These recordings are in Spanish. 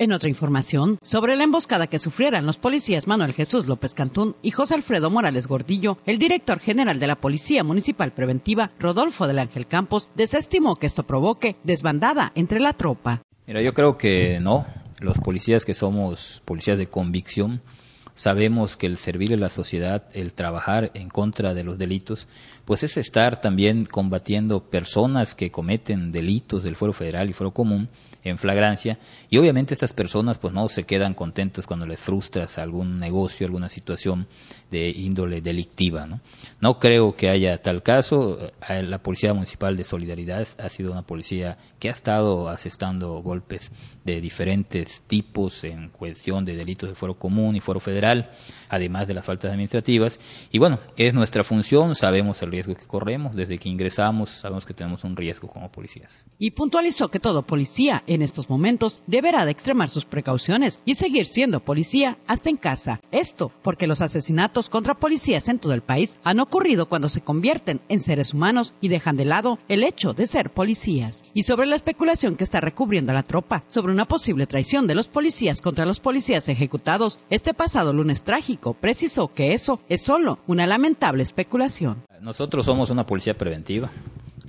En otra información, sobre la emboscada que sufrieran los policías Manuel Jesús López Cantún y José Alfredo Morales Gordillo, el director general de la Policía Municipal Preventiva, Rodolfo del Ángel Campos, desestimó que esto provoque desbandada entre la tropa. Mira, yo creo que no. Los policías que somos policías de convicción, sabemos que el servir a la sociedad, el trabajar en contra de los delitos, pues es estar también combatiendo personas que cometen delitos del fuero federal y fuero común en flagrancia y obviamente estas personas pues no se quedan contentos cuando les frustras algún negocio, alguna situación de índole delictiva. No, no creo que haya tal caso. Eh, la Policía Municipal de Solidaridad ha sido una policía que ha estado asestando golpes de diferentes tipos en cuestión de delitos de fuero común y fuero federal, además de las faltas administrativas. Y bueno, es nuestra función, sabemos el riesgo que corremos, desde que ingresamos sabemos que tenemos un riesgo como policías. Y puntualizó que todo policía en estos momentos deberá de extremar sus precauciones y seguir siendo policía hasta en casa. Esto porque los asesinatos contra policías en todo el país han ocurrido cuando se convierten en seres humanos y dejan de lado el hecho de ser policías. Y sobre la especulación que está recubriendo la tropa sobre una posible traición de los policías contra los policías ejecutados, este pasado lunes trágico precisó que eso es solo una lamentable especulación. Nosotros somos una policía preventiva,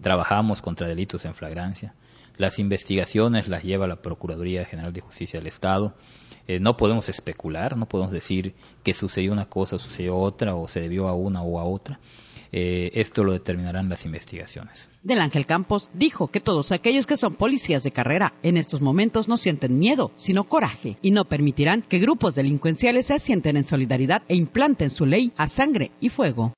trabajamos contra delitos en flagrancia. Las investigaciones las lleva la Procuraduría General de Justicia del Estado. Eh, no podemos especular, no podemos decir que sucedió una cosa, sucedió otra, o se debió a una o a otra. Eh, esto lo determinarán las investigaciones. Del Ángel Campos dijo que todos aquellos que son policías de carrera en estos momentos no sienten miedo, sino coraje, y no permitirán que grupos delincuenciales se asienten en solidaridad e implanten su ley a sangre y fuego.